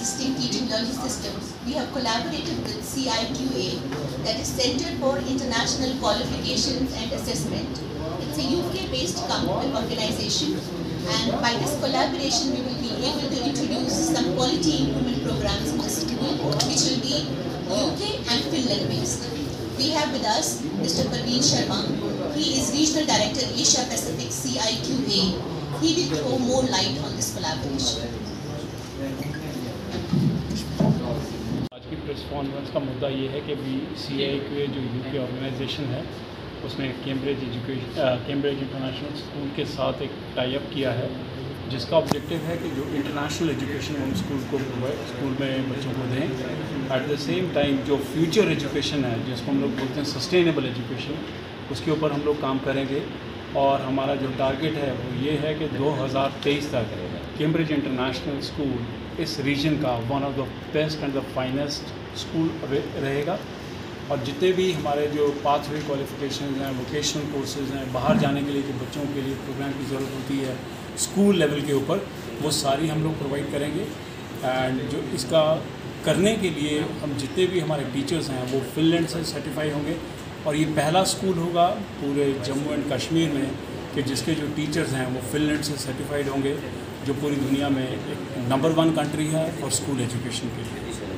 teaching learning systems, we have collaborated with CIQA, that is Center for International Qualifications and Assessment. It's a UK-based company organization, and by this collaboration, we will be able to introduce some quality improvement programs school, which will be UK and Finland-based. We have with us Mr. Parveen Sharma. He is Regional Director Asia Pacific CIQA. He will throw more light on this collaboration. की conference का मुद्दा ये है कि B C I Q जो U UK organisation है, उसने Cambridge education Cambridge international school के साथ एक टाइप किया है, जिसका ऑब्जेक्टिव है कि जो इंटरनेशनल एजुकेशन हम स्कूल को स्कूल में बच्चों को दें। एट द सेम टाइम जो फ्यूचर एजुकेशन है, जिसको हम लोग बोलते हैं सस्टेनेबल एजुकेशन उसके ऊपर हम लोग काम करेंगे। और हमारा जो टारगेट है, वो ये है कि 2023 तक कैम्ब्रिज इंटरनेशनल स्कूल इस रीजन का one of the best and the finest school रहेगा। और जितने भी हमारे जो पाथवे क्वालिफिकेशन हैं वोकेशनल कोर्सेज हैं, बाहर जाने के लिए जो बच्चों के लिए प्रोग्राम की ज़रूरत होती है स्कूल लेवल के ऊपर, वो सारी हम लोग प्रोवाइड करेंगे। एंड जो इसका करने के लिए हम जितने भी हमारे टीचर्स हैं, वो फिनलैंड से सर्टिफाई होंगे। और ये पहला स्कूल होगा पूरे जम्मू एंड कश्मीर में। कि जिसके जो टीचर्स हैं, वो फिनलैंड से सर्टिफाइड होंगे, जो पूरी दुनिया में एक नंबर वन कंट्री है और स्कूल एजुकेशन के लिए।